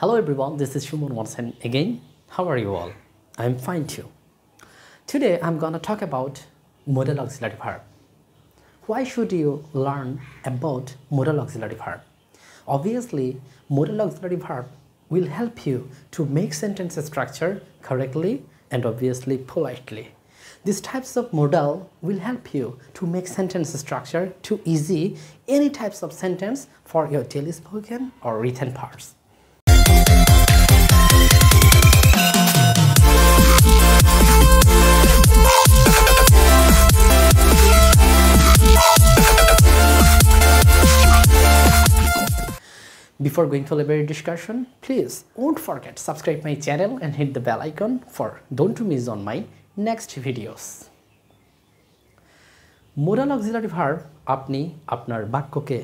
Hello everyone, this is Shumon once and again. How are you all? I'm fine too. Today I'm gonna talk about modal auxiliary verb. Why should you learn about modal auxiliary verb? Obviously, modal auxiliary verb will help you to make sentence structure correctly and obviously politely. These types of modal will help you to make sentence structure too easy any types of sentence for your daily spoken or written parts. Before going to library discussion, please don't forget subscribe my channel and hit the bell icon for don't to miss on my next videos. Modal auxiliary verb আপনি আপনার বাক্যকে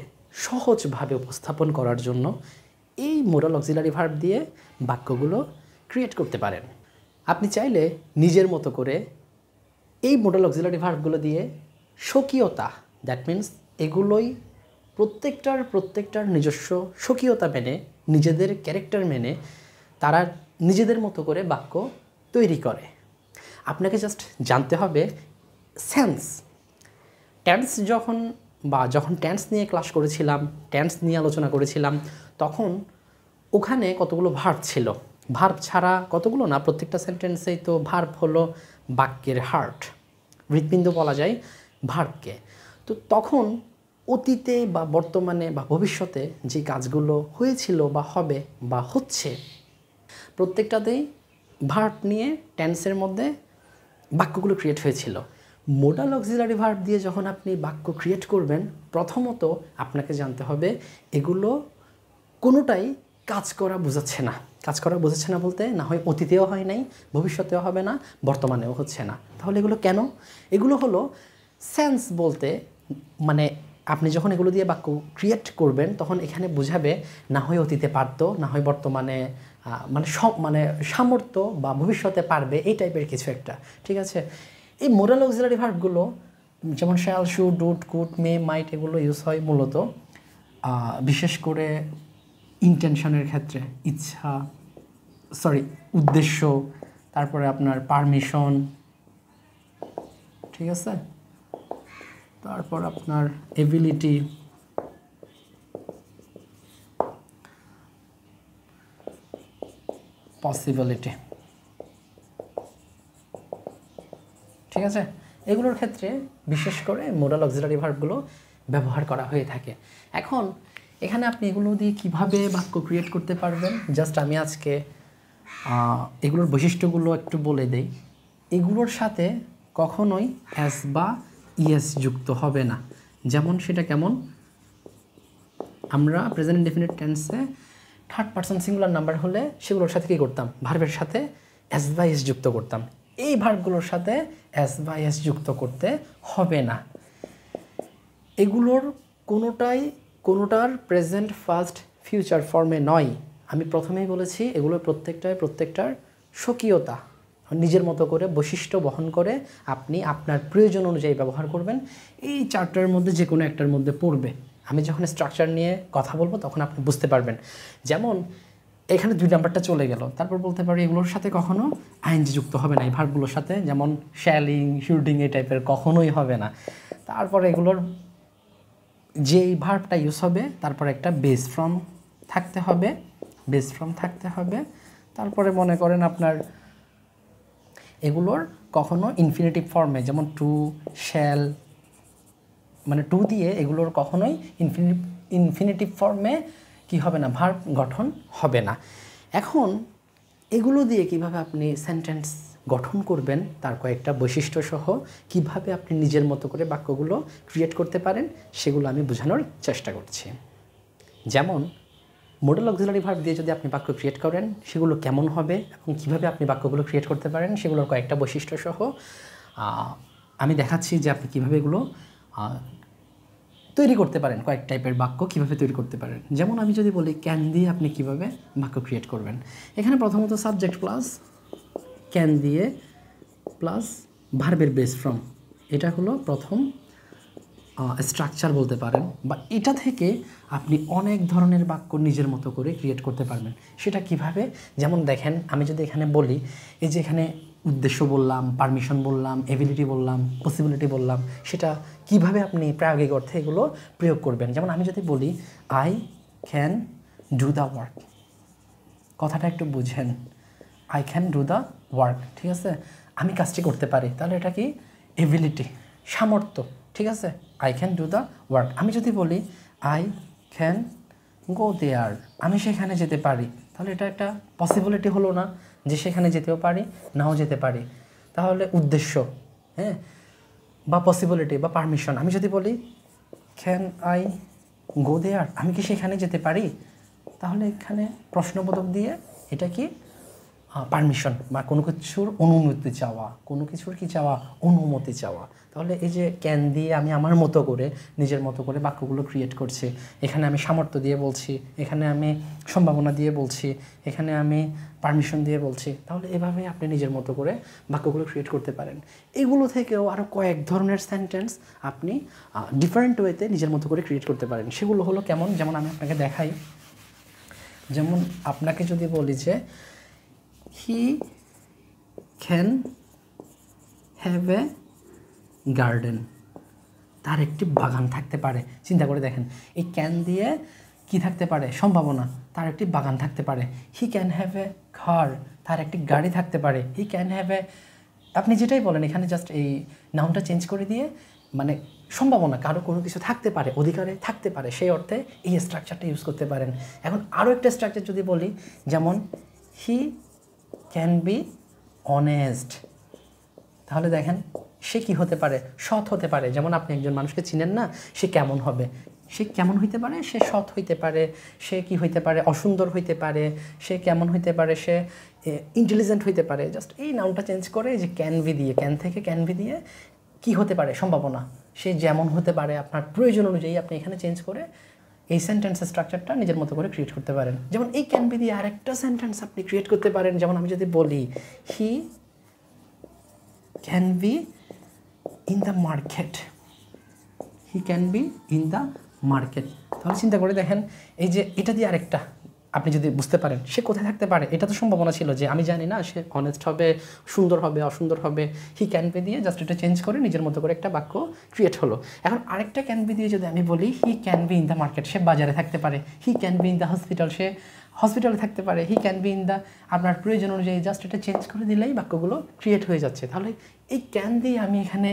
সহজভাবে উপস্থাপন করার জন্য এই moral auxiliary verb দিয়ে বাক্যগুলো ক্রিয়েট করতে পারেন আপনি চাইলে নিজের মতো করে এই মোডাল অক্সিলারি ভার্বগুলো দিয়ে স্বকীয়তা দ্যাট মিন্স এগুলোই প্রত্যেকটার প্রত্যেকটার নিজস্ব স্বকীয়তা মেনে, নিজেদের ক্যারেক্টার মেনে তারা নিজেদের মতো করে বাক্য তৈরি করে। আপনাকে জাস্ট জানতে হবে সেন্স ট্যান্স যখন বা যখন ট্যান্স নিয়ে ক্লাস করেছিলাম ট্যান্স নিয়ে আলোচনা করেছিলাম, তখন ওখানে কতগুলো ভার্ব ছিল? ভার্ব ছাড়া কতগুলো না? প্রত্যেকটা সেন্টেন্সেই তো ভার্ব হলো বাক্যের হার্ট হৃৎপিণ্ড বলা যায় ভার্বকে তো তখন অতীতে বা বর্তমানে বা ভবিষ্যতে যে কাজগুলো হয়েছিল বা হবে বা হচ্ছে প্রত্যেকটাতেই ভার্ব নিয়ে টেন্সের মধ্যে বাক্যগুলো ক্রিয়েট হয়েছিল। মোডাল অক্সিলারি ভার্ব দিয়ে যখন আপনি বাক্য ক্রিয়েট করবেন, প্রথমত আপনাকে জানতে হবে এগুলো কোনোটাই কাজ করা বোঝাচ্ছে না। কাজ করা বোঝাচ্ছে না বলতে না হয় অতীতেও হয় নাই, ভবিষ্যতেও হবে না, বর্তমানেও হচ্ছে না। তাহলে এগুলো কেন? এগুলো হলো সেন্স বলতে মানে আপনি যখন এগুলো দিয়ে বাক্য ক্রিয়েট করবেন, তখন এখানে বোঝাবে, না হয় অতীতে পারতো, না হয় বর্তমানে মানে সব মানে সামর্থ্য বা ভবিষ্যতে পারবে, এই টাইপের কিছু একটা, ঠিক আছে? এই মোরাল অক্সিলারি ভার্বগুলো যেমন শ্যাল শু ডুট কুট মে মাইট এগুলো ইউজ হয় মূলত বিশেষ করে ইন্টেনশনের ক্ষেত্রে, ইচ্ছা সরি উদ্দেশ্য, তারপরে আপনার পারমিশন ঠিক আছে? তারপর আপনার এবিলিটি পসিবিলিটি ঠিক আছে? এগুলোর ক্ষেত্রে বিশেষ করে মোডাল অক্সিলারি ভার্বগুলো ব্যবহার করা হয়ে থাকে। এখন এখানে আপনি এগুলো দিয়ে কীভাবে বাক্য ক্রিয়েট করতে পারবেন? জাস্ট আমি আজকে এগুলোর বৈশিষ্ট্যগুলো একটু বলে দেই। এগুলোর সাথে কখনোই অ্যাস বা ইএস যুক্ত হবে না। যেমন সেটা কেমন? আমরা প্রেজেন্ট ডেফিনেট টেন্সে থার্ড পার্সন সিঙ্গুলার নাম্বার হলে সেগুলোর সাথে কী করতাম? ভার্বের সাথে এস বা এস যুক্ত করতাম। এই ভার্বগুলোর সাথে এস বা এস যুক্ত করতে হবে না। এগুলোর কোনোটাই, কোনোটার প্রেজেন্ট ফার্স্ট ফিউচার ফর্মে নয়। আমি প্রথমেই বলেছি এগুলোর প্রত্যেকটায় প্রত্যেকটার স্বকীয়তা। নিজের মতো করে বৈশিষ্ট্য বহন করে আপনি আপনার প্রয়োজন অনুযায়ী ব্যবহার করবেন। এই চারটার মধ্যে যে কোনো একটার মধ্যে পড়বে। আমি যখন স্ট্রাকচার নিয়ে কথা বলব, তখন আপনি বুঝতে পারবেন। যেমন, এখানে দুই নাম্বারটা চলে গেল। তারপর বলতে পারি, এগুলোর সাথে কখনো আইনজি যুক্ত হবে না। এই ভার্বগুলোর সাথে, যেমন শ্যালিং শুটিং এই টাইপের কখনোই হবে না। তারপর এগুলোর যে এই ভার্বটা ইউজ হবে, তারপর একটা বেস ফ্রম থাকতে হবে। বেস ফ্রম থাকতে হবে। তারপরে মনে করেন আপনার এগুলোর কখনো ইনফিনিটিভ ফর্মে যেমন টু শ্যাল মানে টু দিয়ে এগুলোর কখনোই ইনফিনিটিভ ইনফিনিটিভ ফর্মে কি হবে না ভার্ব গঠন হবে না। এখন এগুলো দিয়ে কীভাবে আপনি সেন্টেন্স গঠন করবেন, তার কয়েকটা বৈশিষ্ট্য সহ কীভাবে আপনি নিজের মতো করে বাক্যগুলো ক্রিয়েট করতে পারেন, সেগুলো আমি বোঝানোর চেষ্টা করছি। যেমন মোডাল অক্সিলারি ভার্ব দিয়ে যদি আপনি বাক্য ক্রিয়েট করেন, সেগুলো কেমন হবে এবং কীভাবে আপনি বাক্যগুলো ক্রিয়েট করতে পারেন, সেগুলোর কয়েকটা বৈশিষ্ট্য সহ আমি দেখাচ্ছি যে আপনি কীভাবে এগুলো তৈরি করতে পারেন, কয়েক টাইপের বাক্য কীভাবে তৈরি করতে পারেন। যেমন আমি যদি বলি ক্যান দিয়ে আপনি কীভাবে বাক্য ক্রিয়েট করবেন। এখানে প্রথমত সাবজেক্ট প্লাস ক্যান দিয়ে প্লাস ভার্বের বেস ফ্রম এটা হলো প্রথম স্ট্রাকচার বলতে পারেন বা এটা থেকে আপনি অনেক ধরনের বাক্য নিজের মতো করে ক্রিয়েট করতে পারবেন। সেটা কীভাবে? যেমন দেখেন, আমি যদি এখানে বলি, এই যে এখানে উদ্দেশ্য বললাম পারমিশন বললাম এবিলিটি বললাম পসিবিলিটি বললাম, সেটা কীভাবে আপনি প্রায়োগিক অর্থে এগুলো প্রয়োগ করবেন? যেমন আমি যদি বলি I can do the work কথাটা একটু বুঝেন। I can do the work ঠিক আছে? আমি কাজটি করতে পারি। তাহলে এটা কি? এবিলিটি সামর্থ্য। ঠিক আছে? I can do the work আমি যদি বলি আই ক্যান গো দেয়ার আমি সেখানে যেতে পারি। তাহলে এটা একটা পসিবিলিটি হলো না যে সেখানে যেতেও পারি, নাও যেতে পারি। তাহলে উদ্দেশ্য হ্যাঁ? বা পসিবিলিটি বা পারমিশন আমি যদি বলি ক্যান আই গো দেয়ার আমি কি সেখানে যেতে পারি? তাহলে এখানে প্রশ্নবোধক দিয়ে এটা কি পারমিশন বা কোনো কিছুর অনুমতি চাওয়া, কোনো কিছুর কি চাওয়া? অনুমতি চাওয়া। তাহলে এই যে ক্যান দিয়ে আমি আমার মতো করে, নিজের মতো করে বাক্যগুলো ক্রিয়েট করছি, এখানে আমি সামর্থ্য দিয়ে বলছি, এখানে আমি সম্ভাবনা দিয়ে বলছি, এখানে আমি পারমিশন দিয়ে বলছি, তাহলে এভাবে আপনি নিজের মতো করে বাক্যগুলো ক্রিয়েট করতে পারেন। এগুলো থেকেও আরও কয়েক ধরনের সেন্টেন্স আপনি ডিফারেন্ট ওয়েতে নিজের মতো করে ক্রিয়েট করতে পারেন। সেগুলো হলো কেমন? যেমন আমি আপনাকে দেখাই। যেমন আপনাকে যদি বলি যে he can have a garden তার একটি বাগান থাকতে পারে। চিন্তা করে দেখেন, এই ক্যান দিয়ে কি থাকতে পারে? সম্ভাবনা, তার একটি বাগান থাকতে পারে। হি ক্যান হ্যাভ এ ঘর তার একটি গাড়ি থাকতে পারে। হি ক্যান হ্যাভ এ আপনি যেটাই বলেন, এখানে জাস্ট এই নাউনটা চেঞ্জ করে দিয়ে মানে সম্ভাবনা, কারও কোনো কিছু থাকতে পারে, অধিকারে থাকতে পারে, সেই অর্থে এই স্ট্রাকচারটা ইউজ করতে পারেন। এখন আরও একটা স্ট্রাকচার যদি বলি, যেমন হি ক্যান বি অনেস্ট তাহলে দেখেন, সে কি হতে পারে? সৎ হতে পারে। যেমন আপনি একজন মানুষকে চিনেন না, সে কেমন হবে? সে কেমন হইতে পারে? সে সৎ হইতে পারে। সে কি হইতে পারে? অসুন্দর হইতে পারে। সে কেমন হইতে পারে? সে ইন্টেলিজেন্ট হইতে পারে। জাস্ট এই নামটা চেঞ্জ করে যে ক্যানভি দিয়ে ক্যান থেকে ক্যানভি দিয়ে কি হতে পারে? সম্ভাবনা। সে যেমন হতে পারে আপনার প্রয়োজন অনুযায়ী আপনি এখানে চেঞ্জ করে এই সেন্টেন্স স্ট্রাকচারটা নিজের মতো করে ক্রিয়েট করতে পারেন। যেমন এই ক্যান বি দিয়ে আরেকটা সেন্টেন্স আপনি ক্রিয়েট করতে পারেন। যেমন আমি যদি বলি he can be in the market he can be in the market তাহলে চিন্তা করে দেখেন, এই যে এটা দিয়ে আরেকটা। আপনি যদি বুঝতে পারেন, সে কোথায় থাকতে পারে? এটা তো সম্ভাবনা ছিল যে আমি জানি না, সে অনেস্ট হবে, সুন্দর হবে, অসুন্দর হবে। হি ক্যান বি দিয়ে জাস্ট এটা চেঞ্জ করে নিজের মতো করে একটা বাক্য ক্রিয়েট হলো। এখন আরেকটা ক্যান বি দিয়ে যদি আমি বলি he can be in the market সে বাজারে থাকতে পারে। He can be in the hospital সে হসপিটালে থাকতে পারে। He can be in the আপনার প্রয়োজন অনুযায়ী জাস্ট এটা চেঞ্জ করে দিলেই বাক্যগুলো ক্রিয়েট হয়ে যাচ্ছে। তাহলে এই ক্যান দিয়ে আমি এখানে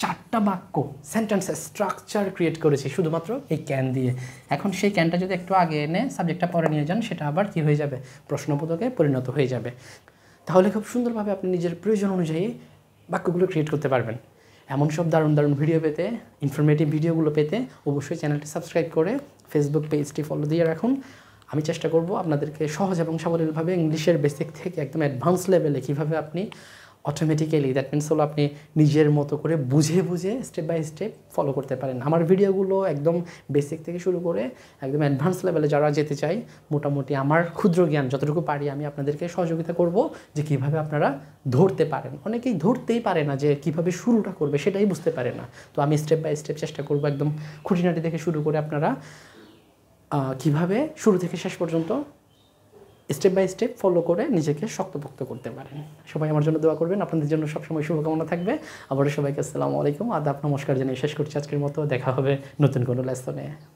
চারটা বাক্য সেন্টেন্সের স্ট্রাকচার ক্রিয়েট করেছি শুধুমাত্র এই ক্যান দিয়ে। এখন সেই ক্যানটা যদি একটু আগে এনে সাবজেক্টটা পরে নিয়ে যান, সেটা আবার কী হয়ে যাবে? প্রশ্নবোধকে পরিণত হয়ে যাবে। তাহলে খুব সুন্দরভাবে আপনি নিজের প্রয়োজন অনুযায়ী বাক্যগুলো ক্রিয়েট করতে পারবেন। এমন সব দারুণ দারুণ ভিডিও পেতে ইনফরমেটিভ ভিডিওগুলো পেতে অবশ্যই চ্যানেলটি সাবস্ক্রাইব করে ফেসবুক পেজটি ফলো দিয়ে রাখুন। আমি চেষ্টা করব আপনাদেরকে সহজ এবং সাবলীলভাবে ইংলিশের বেসিক থেকে একদম অ্যাডভান্স লেভেলে কীভাবে আপনি অটোমেটিক্যালি দ্যাট মিনস হলো আপনি নিজের মতো করে বুঝে বুঝে স্টেপ বাই স্টেপ ফলো করতে পারেন। আমার ভিডিওগুলো একদম বেসিক থেকে শুরু করে একদম অ্যাডভান্স লেভেলে যারা যেতে চাই মোটামুটি আমার ক্ষুদ্র জ্ঞান যতটুকু পারি আমি আপনাদেরকে সহযোগিতা করব যে কীভাবে আপনারা ধরতে পারেন। অনেকেই ধরতেই পারে না যে কীভাবে শুরুটা করবে, সেটাই বুঝতে পারে না। তো আমি স্টেপ বাই স্টেপ চেষ্টা করব একদম খুঁটিনাটি থেকে শুরু করে আপনারা কীভাবে শুরু থেকে শেষ পর্যন্ত স্টেপ বাই স্টেপ ফলো করে নিজেকে শক্তপোক্ত করতে পারেন। সবাই আমার জন্য দোয়া করবেন। আপনাদের জন্য সবসময় শুভকামনা থাকবে। আবারও সবাইকে আসসালামু আলাইকুম। আদাব, নমস্কার জানিয়ে শেষ করছি আজকের মতো। দেখা হবে নতুন কোনো লেসনে